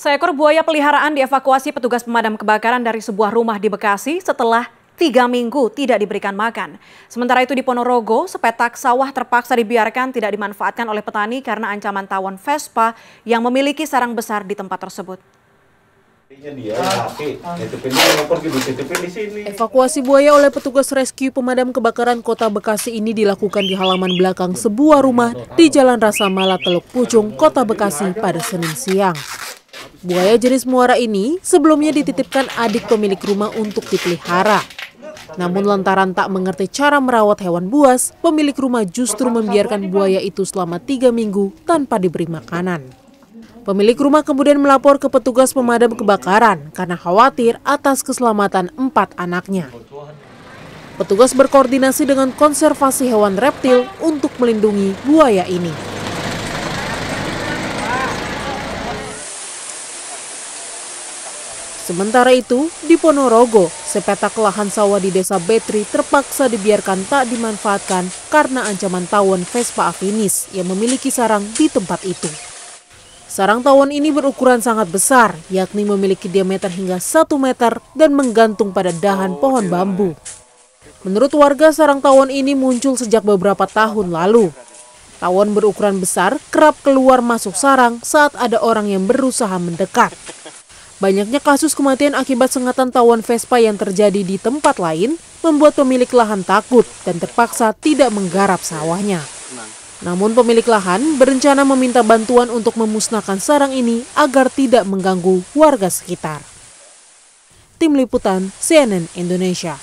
Seekor buaya peliharaan dievakuasi petugas pemadam kebakaran dari sebuah rumah di Bekasi setelah tiga minggu tidak diberikan makan. Sementara itu di Ponorogo, sepetak sawah terpaksa dibiarkan tidak dimanfaatkan oleh petani karena ancaman tawon Vespa yang memiliki sarang besar di tempat tersebut. Evakuasi buaya oleh petugas rescue pemadam kebakaran kota Bekasi ini dilakukan di halaman belakang sebuah rumah di Jalan Rasa Mala Teluk Pucung, kota Bekasi pada Senin siang. Buaya jenis muara ini sebelumnya dititipkan adik pemilik rumah untuk dipelihara. Namun lantaran tak mengerti cara merawat hewan buas, pemilik rumah justru membiarkan buaya itu selama tiga minggu tanpa diberi makanan. Pemilik rumah kemudian melapor ke petugas pemadam kebakaran karena khawatir atas keselamatan empat anaknya. Petugas berkoordinasi dengan konservasi hewan reptil untuk melindungi buaya ini. Sementara itu, di Ponorogo, sepetak lahan sawah di desa Betri terpaksa dibiarkan tak dimanfaatkan karena ancaman tawon Vespa afinis yang memiliki sarang di tempat itu. Sarang tawon ini berukuran sangat besar, yakni memiliki diameter hingga 1 meter dan menggantung pada dahan pohon bambu. Menurut warga, sarang tawon ini muncul sejak beberapa tahun lalu. Tawon berukuran besar kerap keluar masuk sarang saat ada orang yang berusaha mendekat. Banyaknya kasus kematian akibat sengatan tawon Vespa yang terjadi di tempat lain membuat pemilik lahan takut dan terpaksa tidak menggarap sawahnya. Namun pemilik lahan berencana meminta bantuan untuk memusnahkan sarang ini agar tidak mengganggu warga sekitar. Tim Liputan CNN Indonesia